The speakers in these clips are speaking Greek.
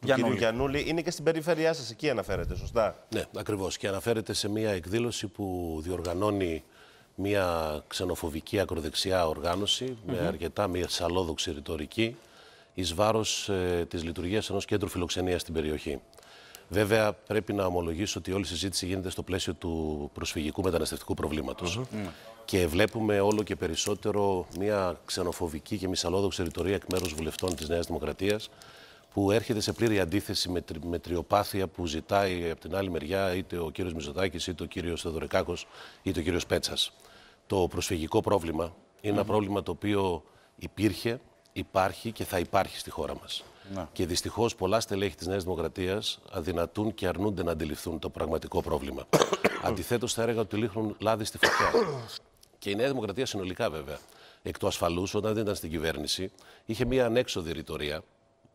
του κυρίου Γιαννούλη είναι και στην περιφέρειά σας. Εκεί αναφέρεται, σωστά; Ναι, ακριβώς. Και αναφέρεται σε μια εκδήλωση που διοργανώνει μια ξενοφοβική ακροδεξιά οργάνωση με αρκετά μια σαλόδοξη ρητορική εις βάρος ε, της λειτουργίας ενός κέντρου φιλοξενίας στην περιοχή. Βέβαια, πρέπει να ομολογήσω ότι όλη η συζήτηση γίνεται στο πλαίσιο του προσφυγικού μεταναστευτικού προβλήματος. Και βλέπουμε όλο και περισσότερο μια ξενοφοβική και μισαλόδοξη ρητορία εκ μέρους βουλευτών της Νέας Δημοκρατίας που έρχεται σε πλήρη αντίθεση με, τρι- με τριοπάθεια που ζητάει από την άλλη μεριά είτε ο κύριος Μητσοτάκης, είτε ο κύριος Θεοδωρεκάκος, είτε ο κύριος Πέτσας. Το προσφυγικό πρόβλημα είναι ένα πρόβλημα το οποίο υπήρχε, υπάρχει και θα υπάρχει στη χώρα μας. Και δυστυχώς πολλά στελέχη της Νέας Δημοκρατίας αδυνατούν και αρνούνται να αντιληφθούν το πραγματικό πρόβλημα. Αντιθέτως θα έλεγα ότι λίχνουν λάδι στη φωτιά. Και η Νέα Δημοκρατία συνολικά βέβαια, εκ του ασφαλούς, όταν δεν ήταν στην κυβέρνηση, είχε μία ανέξοδη ρητορία,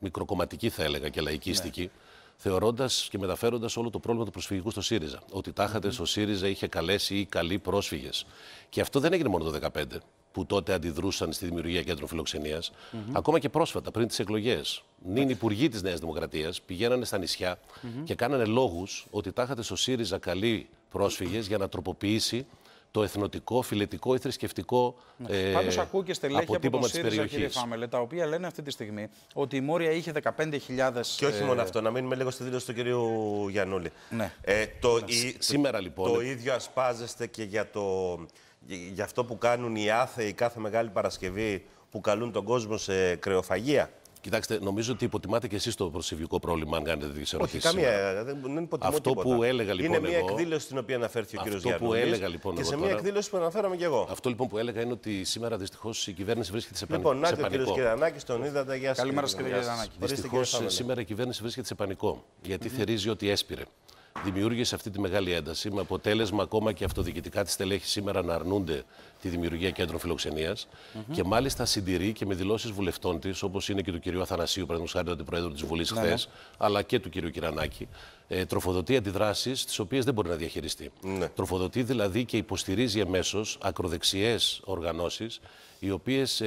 μικροκομματική θα έλεγα και λαϊκίστικη, Ναι. θεωρώντας και μεταφέροντας όλο το πρόβλημα του προσφυγικού στο ΣΥΡΙΖΑ. Ότι τάχατε στο ΣΥΡΙΖΑ είχε καλέσει ή καλεί πρόσφυγες. Και αυτό δεν έγινε μόνο το 2015, που τότε αντιδρούσαν στη δημιουργία κέντρων φιλοξενίας. Ακόμα και πρόσφατα, πριν τις εκλογές. Νυν υπουργοί της Νέας Δημοκρατίας πηγαίνανε στα νησιά και κάνανε λόγους ότι τάχατε στο ΣΥΡΙΖΑ καλεί πρόσφυγες για να τροποποιήσει το εθνοτικό, φιλετικό ή θρησκευτικό ε, Πάντως ακούω και στελέχη από το αποτύπωμα της ΣΥΡΙΖΑ, κύριε περιοχής. Φάμελε, τα οποία λένε αυτή τη στιγμή ότι η Μόρια είχε 15.000. Και όχι ε, μόνο αυτό, να μείνουμε λίγο στη δήλωση του κυρίου Γιαννούλη. Ναι. Ε, το, η- Σήμερα, λοιπόν, Το ίδιο ασπάζεστε και για, το, για, για αυτό που κάνουν οι άθεοι κάθε Μεγάλη Παρασκευή που καλούν τον κόσμο σε κρεοφαγία; Κοιτάξτε, νομίζω ότι υποτιμάτε και εσείς το προσφυγικό πρόβλημα, αν κάνετε τέτοιες Όχι, ερωτήσεις. καμία. Δεν, δεν υποτιμώ Αυτό τίποτα. που έλεγα, λοιπόν, Είναι μια εγώ- εκδήλωση στην οποία αναφέρθηκε ο Αυτό κύριο που Γιάννη. έλεγα, λοιπόν, Και εγώ σε μια τώρα- εκδήλωση που αναφέραμε και εγώ. Αυτό λοιπόν που έλεγα είναι ότι σήμερα δυστυχώς η κυβέρνηση βρίσκεται σε, πανι... Λοιπόν, να σε και ο κύριος πανικό. Κυρανάκης, τον είδατε. Γεια σας, Καλημέρα κύριε σας, κύριε Κυρανάκη. Κυρανάκη. Ορίστε, Δυστυχώ κύριε Φάμελε. σήμερα η κυβέρνηση βρίσκεται σε πανικό. Γιατί θερίζει ότι έσπηρε. Δημιούργησε αυτή τη μεγάλη ένταση με αποτέλεσμα ακόμα και αυτοδιοικητικά της στελέχη σήμερα να αρνούνται τη δημιουργία κέντρων φιλοξενίας και μάλιστα συντηρεί και με δηλώσεις βουλευτών της, όπως είναι και του κυρίου Αθανασίου, παραδείγματος χάρη του Αντιπροέδρου της Βουλής χθες, αλλά και του κυρίου Κυρανάκη, ε, τροφοδοτεί αντιδράσεις τις οποίες δεν μπορεί να διαχειριστεί. Τροφοδοτεί δηλαδή και υποστηρίζει εμέσως ακροδεξιές οργανώσεις, οι οποίες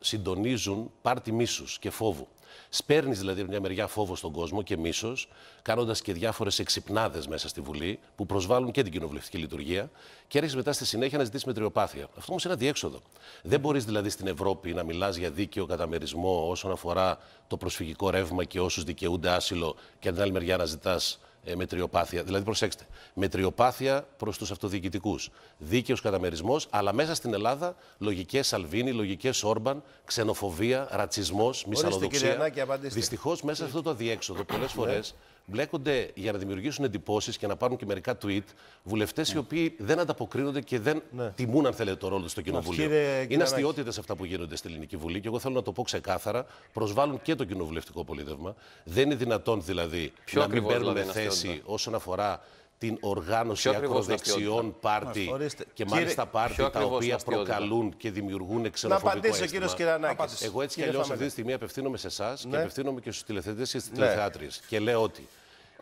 συντονίζουν πάρτι μίσους και φόβου. Σπέρνεις δηλαδή από μια μεριά φόβο στον κόσμο και μίσος, κάνοντας και διάφορες εξυπνάδες μέσα στη Βουλή που προσβάλλουν και την κοινοβουλευτική λειτουργία και έρχεσαι μετά στη συνέχεια να ζητήσεις μετριοπάθεια. Αυτό όμως είναι αδιέξοδο. Δεν μπορείς δηλαδή στην Ευρώπη να μιλάς για δίκαιο καταμερισμό όσον αφορά το προσφυγικό ρεύμα και όσους δικαιούνται άσυλο και από την άλλη μεριά να ζητάς ε, μετριοπάθεια. Δηλαδή, προσέξτε, μετριοπάθεια προς τους αυτοδιοικητικούς. Δίκαιος καταμερισμός, αλλά μέσα στην Ελλάδα λογικές Σαλβίνη, λογικές Όρμπαν, ξενοφοβία, ρατσισμός, κύριε μυσαλλοδοξία. Ανάκη, απαντήστε. Δυστυχώς μέσα σε αυτό το αδιέξοδο πολλές φορές μπλέκονται για να δημιουργήσουν εντυπώσεις και να πάρουν και μερικά tweet βουλευτές οι οποίοι δεν ανταποκρίνονται και δεν τιμούν, αν θέλετε, το ρόλο τους στο κοινοβούλιο. Κύριε Είναι Κυρανάκη. αστείωτητες αυτά που γίνονται στη Ελληνική Βουλή και εγώ θέλω να το πω ξεκάθαρα. Προσβάλλουν και το κοινοβουλευτικό πολίτευμα. Δεν είναι δυνατόν δηλαδή Ποιο να μην ακριβώς, παίρνουμε δηλαδή, είναι θέση αστείωτητα; όσον αφορά την οργάνωση Ποιο ακριβώς είναι ακροδεξιών πάρτι Ορίστε. και Κύριε- μάλιστα πάρτι ποιο τα ακριβώς είναι οποία αστείωτητα; προκαλούν και δημιουργούν Να ξενοφοβικό απαντήσει ο κύριος αίσθημα. Κυρανάκης. Εγώ έτσι κι αλλιώς αυτή τη στιγμή απευθύνομαι σε εσάς και Ναι. απευθύνομαι και στους τηλεθεατές και στις Ναι. τηλεθεάτριες. Και λέω ότι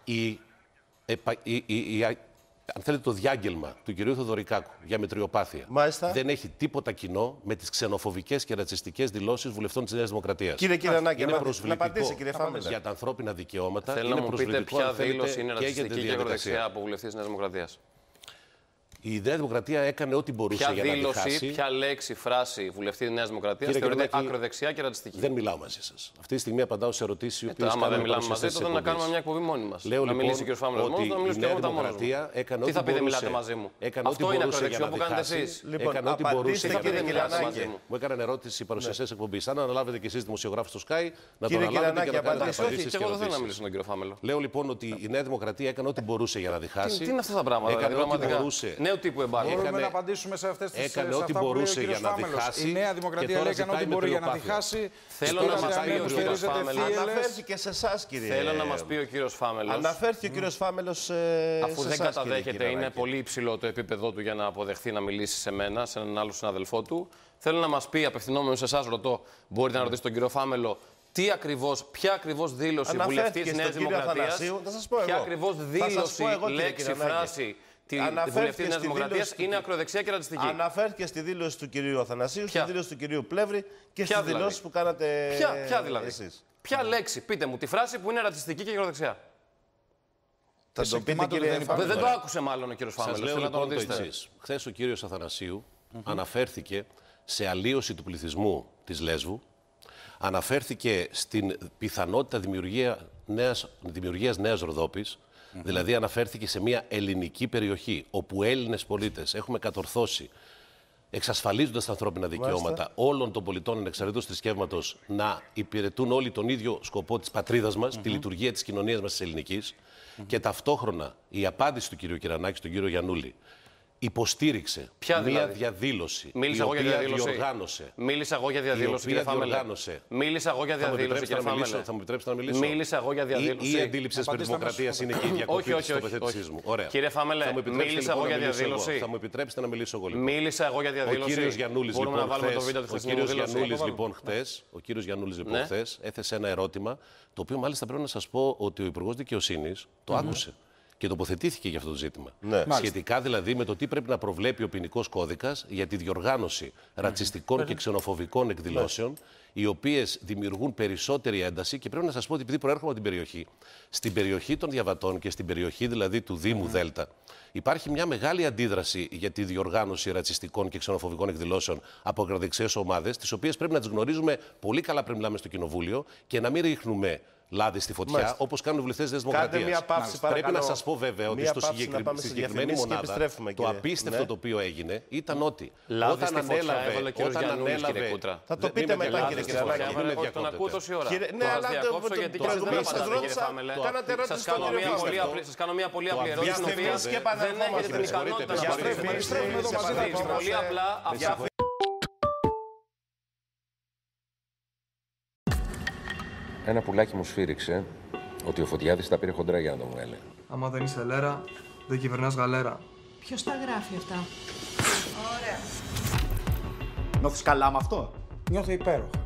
η, επα- η, η- η- α- αν θέλετε, το διάγγελμα του κυρίου Θοδωρικάκου για μετριοπάθεια Μάλιστα. δεν έχει τίποτα κοινό με τις ξενοφοβικές και ρατσιστικές δηλώσεις βουλευτών της Νέας Δημοκρατίας. Κύριε Κυρανάκη, είναι να- προσβλητικό να απαντήσει, κύριε Φάμελε. για τα ανθρώπινα δικαιώματα. Θέλω είναι να μου πείτε προσβλητικό, ποια αν θέλετε, δήλωση είναι και για τη ρατσιστική και διαδικασία. ακροδεξιά από βουλευτής της Νέας Δημοκρατίας. Η Νέα Δημοκρατία έκανε ό,τι μπορούσε Ποια για να δήλωση, διχάσει. ποια λέξη, φράση βουλευτή της Νέας Δημοκρατίας Κύριε θεωρείται Κυριακάκη, ακροδεξιά και ρατσιστική. Δεν μιλάω μαζί σας. Αυτή τη στιγμή απαντάω σε ερωτήσεις οι οποίες Ε, άμα δεν μιλάμε μαζί, τότε να κάνουμε μια εκπομπή μόνοι μας. Λέω να λοιπόν μιλήσει ο κ. Φάμελο ότι μόνος, να η μιλήσω και Νέα εγώ μετά μόνος. Δημοκρατία έκανε Τι ό,τι θα πείτε, μπορούσε. μιλάτε μαζί μου. Έκανε Αυτό ό,τι είναι μπορούσε για ακροδεξιό να που κάνετε διχάσει. εσείς. Λοιπόν, Έκανε ό,τι απαντήστε, μπορούσε για να κύριε διχάσει. Κυρανάκη. Μου έκαναν ερώτηση οι παρουσιαστές εκπομπής. Αν αναλάβετε κι εσείς δημοσιογράφο στο Sky, να το Κύριε αναλάβετε και Κυρανάκη, να κάνετε απαντήστε. Όχι, απαντήσει και και εγώ δεν θέλω να ερωτήσει. μιλήσω στον κύριο Φάμελο. Λέω λοιπόν ότι η Νέα Δημοκρατία έκανε ό,τι μπορούσε για να διχάσει. Τι, τι είναι αυτά τα πράγματα, Έκανε δηλαδή, ό,τι πραγματικά. μπορούσε. Νέου τύπου εμπάργο. Μπορούμε έκανε- να απαντήσουμε σε αυτές τις έκανε σε ό,τι αυτά που λέει ο μπορούσε κύριος για να Φάμελος. διχάσει Η Νέα και Δημοκρατία τώρα λέει έκανε ζητάει ό,τι μπορεί για να μετριοπάθεια. διχάσει. Θέλω Τώρα να μας ζητάει πει ο να κύριος στηρίζεται Φάμελος. θύελες. Αναφέρθηκε σε εσάς, κύριε. Θέλω να μας πει ο κύριος Φάμελο. Αναφέρθηκε ο κύριος Φάμελο σε. Αφού σε δεν εσάς, καταδέχεται, κύριε είναι Κυρανάκη. πολύ υψηλό το επίπεδό του για να αποδεχθεί να μιλήσει σε μένα, σε έναν άλλο συναδελφό του. Θέλω να μας πει, απευθυνόμενος σε εσάς, ρωτώ, μπορείτε να ρωτήσετε τον κύριο Φάμελο, τι ακριβώς, ποια ακριβώς δήλωση Αναφέρθηκε βουλευτή τη στον Νέα κύριο Δημοκρατίας, Αθανασίου. Θα σας πω ποια εγώ. ακριβώς Θα σας δήλωση, πω εγώ, κύριε λέξη, Κυρανάκη. φράση τη Αναφέρθηκε βουλευτή της Νέας στη Δημοκρατίας δήλωση του είναι κ- ακροδεξιά και ρατσιστική. Αναφέρθηκε στη δήλωση του κυρίου Αθανασίου, Ποια; στη δήλωση του κυρίου Πλεύρη και Ποια στι δηλαδή; δηλώσει που κάνατε Ποια, ποια δηλαδή; εσείς. Ποια λέξη, πείτε μου, τη φράση που είναι ρατσιστική και γεροδεξιά. Θα το πείτε, εκτιμάται ότι κύριε δεν υπάρχει. Δεν, Φάμελο. δεν το άκουσε μάλλον ο κύριος Σας Φάμελος. λέω Θέλω να το λοιπόν το ρωτήσετε. εξής. Χθες ο κύριος Αθανασίου αναφέρθηκε σε αλλίωση του πληθυσμού της Λέσβου. Αναφέρθηκε στην πιθανότητα δημιουργία νέας, δημιουργίας νέας Ροδόπης. Δηλαδή αναφέρθηκε σε μια ελληνική περιοχή όπου Έλληνες πολίτες έχουμε κατορθώσει εξασφαλίζοντας τα ανθρώπινα δικαιώματα όλων των πολιτών ανεξαρτήτω θρησκεύματος να υπηρετούν όλοι τον ίδιο σκοπό της πατρίδας μας, τη λειτουργία της κοινωνίας μας της ελληνικη Και ταυτόχρονα η απάντηση του κ. Κυρανάκη στον κύριο Γιανούλη υποστήριξε Ποια μια δηλαδή; διαδήλωση Μίλησα η εγώ για οποία διαδήλωση. διοργάνωσε. Μίλησα εγώ για διαδήλωση, η κύριε οποία Φάμελε. διοργάνωσε. Μίλησα εγώ για Θα μου διαδήλωση, επιτρέψετε κύριε να μιλήσω, Φάμελε. θα μου επιτρέψετε να μιλήσω; Μίλησα εγώ για Η, διαδήλωση. η αντίληψη της Απαντήστε δημοκρατίας αμέσως. είναι και η διακοπή Όχι, της όχι, όχι, τοποθέτησής όχι. μου. Ωραία. Κύριε Φάμελε, Θα μου επιτρέψετε μίλησα λοιπόν εγώ να για μιλήσω εγώ. διαδήλωση. Θα μου επιτρέψετε να μιλήσω εγώ λοιπόν. Μίλησα εγώ για Ο διαδήλωση. κύριος Γιαννούλης Μπορούμε λοιπόν να βάλουμε το χθες- βίντεο της ο χθεσινή κύριος δήλωση. Γιαννούλης λοιπόν χθες, ο κύριος Γιαννούλης λοιπόν Ναι. χθες έθεσε ένα ερώτημα το οποίο μάλιστα πρέπει να σας πω ότι ο Υπουργός Δικαιοσύνης το άκουσε και τοποθετήθηκε για αυτό το ζήτημα. Ναι. Σχετικά δηλαδή με το τι πρέπει να προβλέπει ο ποινικός κώδικας για τη διοργάνωση ρατσιστικών και ξενοφοβικών εκδηλώσεων, οι οποίες δημιουργούν περισσότερη ένταση. Και πρέπει να σας πω ότι επειδή προέρχομαι από την περιοχή, στην περιοχή των διαβατών και στην περιοχή δηλαδή του Δήμου Δέλτα, υπάρχει μια μεγάλη αντίδραση για τη διοργάνωση ρατσιστικών και ξενοφοβικών εκδηλώσεων από ακροδεξιές ομάδες, τις οποίες πρέπει να τις γνωρίζουμε πολύ καλά πριν μιλάμε στο Κοινοβούλιο και να μην ρίχνουμε λάδι στη φωτιά Μάλιστα. όπως κάνουν οι βουλευτές της Δημοκρατία. Κάντε μία παύση, Πρέπει παρακαλώ. να σας πω βέβαια ότι Μία στο παύση να συγκεκρι... πάμε στη σε συγκεκριμένη διαφημίσεις και μονάδα επιστρέφουμε, το κύριε. απίστευτο Ναι. το οποίο έγινε ήταν ότι Λάδι όταν στη φωτιά ανέλαβε. έβαλε ο κύριος Όταν Γιαννούλης, κύριε ανέλαβε. Κούτρα. Θα το Δεν- πείτε μην με μετά, διακόπτετε, κύριε κύριε Κυρανάκη. Κυρανάκη, μην με Όχι, τον διακόπτετε. ακούω τόση ώρα. Κύριε- Το ναι, να αλλά σας το- διακόψω το- γιατί το και εσείς δεν προηγούμενο απαντάτε, σας κύριε ρώτησα, Φάμελε. κάνατε ερώτηση Σας στον κάνω κύριο μια πολύ Πίστευτο. απλή- σας κάνω μια πολύ απλή Το ερώτηση, την οποία Διαφημίσεις και δεν επαναρχόμαστε. έχετε την Με συγχωρείτε, ικανότητα με να συγχωρείτε. απαντήσετε. Επιστρέφουμε εδώ μαζί, Επιστρέφουμε. Πολύ απλά Ένα πουλάκι μου σφύριξε ότι ο Φωτιάδης τα πήρε χοντρά για να το βγάλει. Άμα δεν είσαι λέρα, δεν κυβερνάς γαλέρα. Ποιος τα γράφει αυτά; Νιώθεις καλά με αυτό; Νιώθω υπέροχα.